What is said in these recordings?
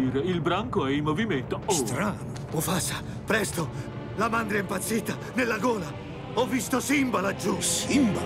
Sir, il branco è in movimento. Oh. Strano. Mufasa, presto! La mandria è impazzita, nella gola! Ho visto Simba laggiù! Simba?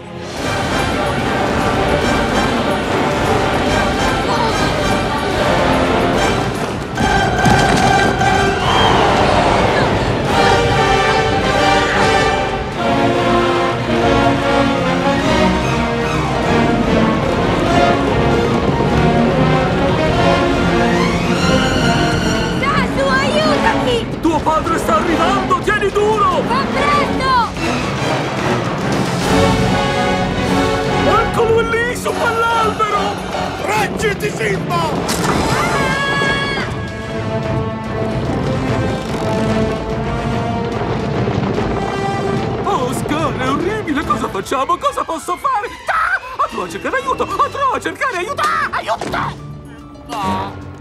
Padre sta arrivando! Tieni duro! Va presto! Eccolo lì, su quell'albero! Reggiti, Simba! Oh, Scar, è orribile! Cosa facciamo? Cosa posso fare? Ah! Andrò a cercare aiuto! Andrò a cercare aiuto! Ah! Aiuto! Ah!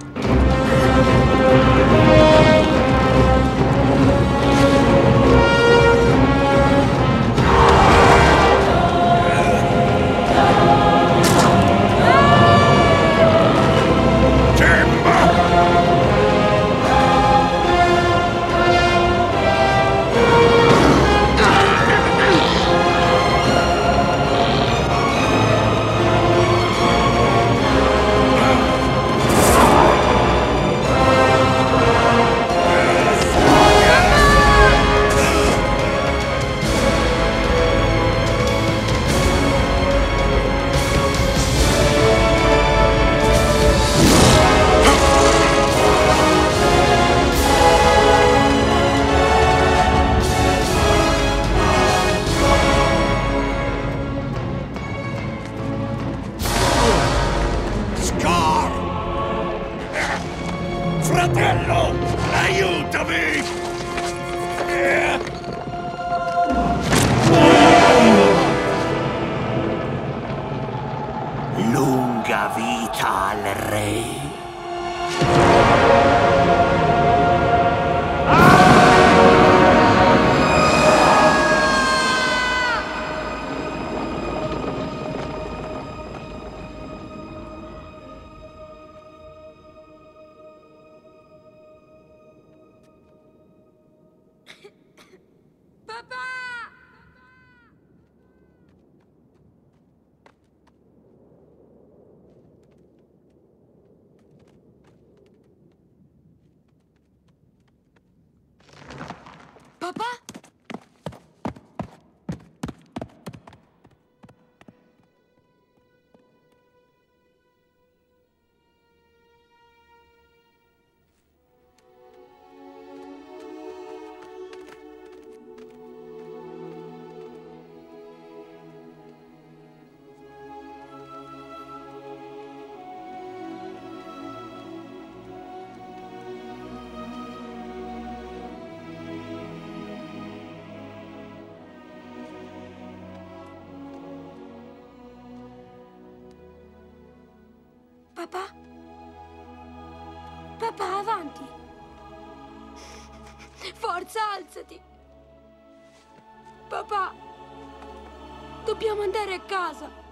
Fratello, aiutami! Lunga vita al re! Papà? Papà, avanti! Forza, alzati! Papà, dobbiamo andare a casa!